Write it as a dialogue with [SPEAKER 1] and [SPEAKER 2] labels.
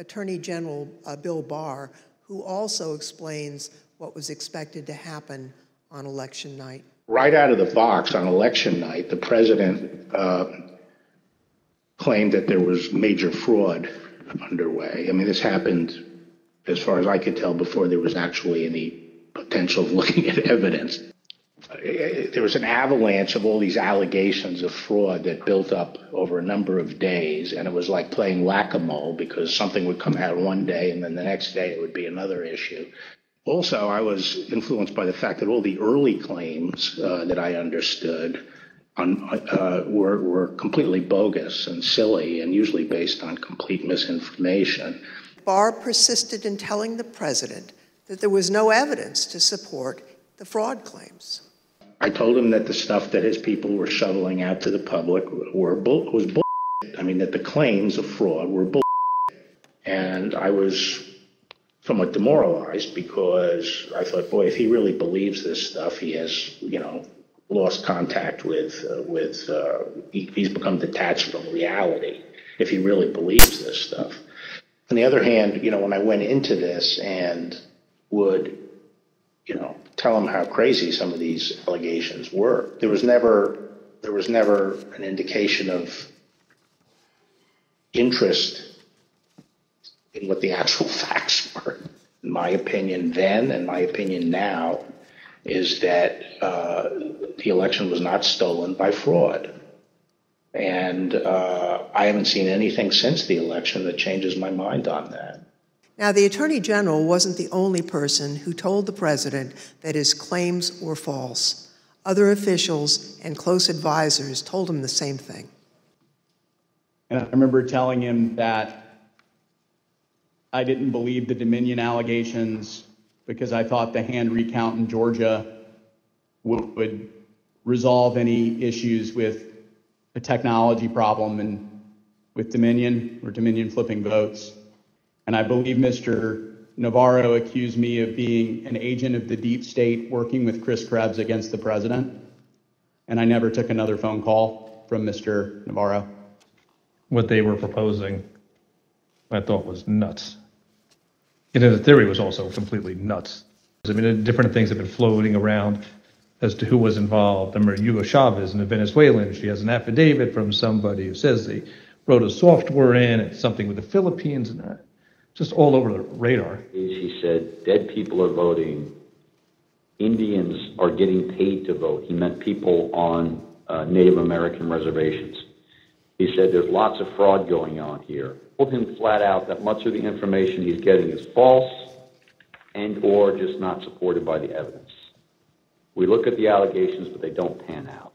[SPEAKER 1] Attorney General uh, Bill Barr, who also explains what was expected to happen on election night.
[SPEAKER 2] Right out of the box on election night, the president uh, claimed that there was major fraud underway. I mean, this happened, as far as I could tell, before there was actually any potential of looking at evidence. There was an avalanche of all these allegations of fraud that built up over a number of days, and it was like playing whack-a-mole because something would come out one day and then the next day it would be another issue. Also, I was influenced by the fact that all the early claims uh, that I understood on, uh, were, were completely bogus and silly and usually based on complete misinformation.
[SPEAKER 1] Barr persisted in telling the president that there was no evidence to support the fraud claims.
[SPEAKER 2] I told him that the stuff that his people were shoveling out to the public were bull, was bull. I mean that the claims of fraud were bull. And I was somewhat demoralized because I thought, boy, if he really believes this stuff, he has, you know, lost contact with uh, with uh, he, he's become detached from reality. If he really believes this stuff. On the other hand, you know, when I went into this and would, you know, tell them how crazy some of these allegations were, there was never there was never an indication of interest in what the actual facts were. My opinion then, and my opinion now, is that uh, the election was not stolen by fraud. And uh, I haven't seen anything since the election that changes my mind on that.
[SPEAKER 1] Now, the Attorney General wasn't the only person who told the president that his claims were false. Other officials and close advisors told him the same thing.
[SPEAKER 3] And I remember telling him that I didn't believe the Dominion allegations because I thought the hand recount in Georgia would, would resolve any issues with a technology problem and with Dominion or Dominion flipping votes. And I believe Mr. Navarro accused me of being an agent of the deep state working with Chris Krebs against the president. And I never took another phone call from Mr. Navarro.
[SPEAKER 4] what they were proposing, I thought was nuts. And the theory was also completely nuts. I mean, different things have been floating around as to who was involved. I remember Hugo Chavez and the Venezuelan. She has an affidavit from somebody who says they wrote a software in, it's something with the Philippines, and that. Just all over the radar.
[SPEAKER 5] He said, dead people are voting. Indians are getting paid to vote. He meant people on uh, Native American reservations. He said there's lots of fraud going on here. Told him flat out that much of the information he's getting is false and or just not supported by the evidence. We look at the allegations, but they don't pan out.